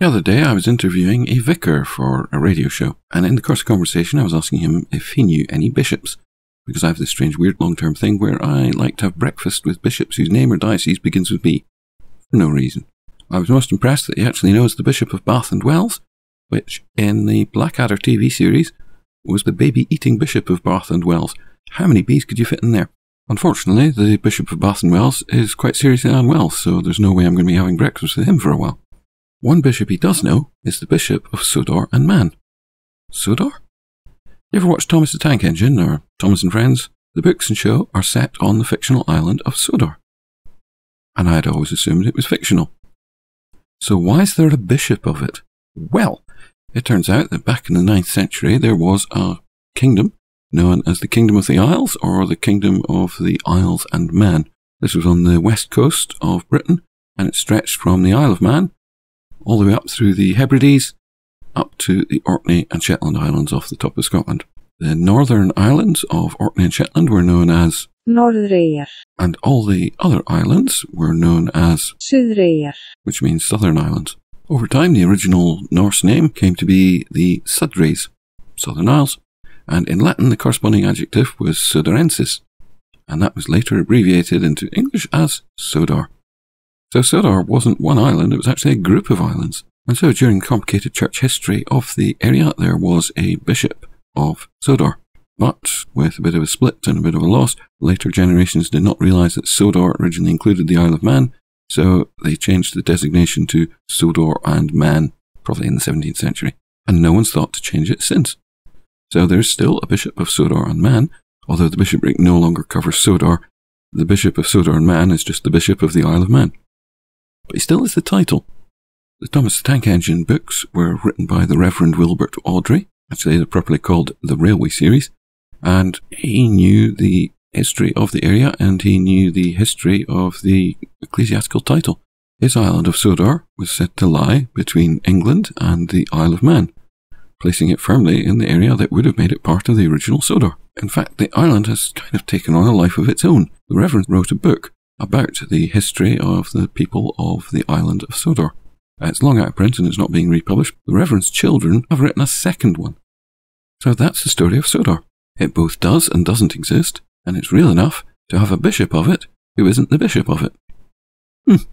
The other day, I was interviewing a vicar for a radio show, and in the course of conversation, I was asking him if he knew any bishops. Because I have this strange, weird long term thing where I like to have breakfast with bishops whose name or diocese begins with B. For no reason. I was most impressed that he actually knows the Bishop of Bath and Wells, which, in the Blackadder TV series, was the baby eating Bishop of Bath and Wells. How many bees could you fit in there? Unfortunately, the Bishop of Bath and Wells is quite seriously unwell, so there's no way I'm going to be having breakfast with him for a while. One bishop he does know is the Bishop of Sodor and Man. Sodor? You ever watch Thomas the Tank Engine or Thomas and Friends? The books and show are set on the fictional island of Sodor. And I had always assumed it was fictional. So why is there a bishop of it? Well, it turns out that back in the ninth century there was a kingdom known as the Kingdom of the Isles or the Kingdom of the Isles and Man. This was on the west coast of Britain and it stretched from the Isle of Man all the way up through the Hebrides, up to the Orkney and Shetland Islands off the top of Scotland. The northern islands of Orkney and Shetland were known as Norðreyjar, and all the other islands were known as Suðreyjar, which means southern islands. Over time, the original Norse name came to be the Sudreys, southern isles, and in Latin, the corresponding adjective was Sodorensis, and that was later abbreviated into English as Sodor. So Sodor wasn't one island, it was actually a group of islands. And so during complicated church history of the area, there was a bishop of Sodor. But with a bit of a split and a bit of a loss, later generations did not realize that Sodor originally included the Isle of Man, so they changed the designation to Sodor and Man, probably in the 17th century. And no one's thought to change it since. So there's still a bishop of Sodor and Man, although the bishopric no longer covers Sodor. The bishop of Sodor and Man is just the bishop of the Isle of Man but still has the title. The Thomas the Tank Engine books were written by the Reverend Wilbert Awdry, Actually, they're properly called the Railway Series. And he knew the history of the area and he knew the history of the ecclesiastical title. His island of Sodor was said to lie between England and the Isle of Man, placing it firmly in the area that would have made it part of the original Sodor. In fact, the island has kind of taken on a life of its own. The Reverend wrote a book about the history of the people of the island of Sodor. It's long out of print and it's not being republished. The Reverend's children have written a second one. So that's the story of Sodor. It both does and doesn't exist, and it's real enough to have a bishop of it who isn't the bishop of it. Hmm.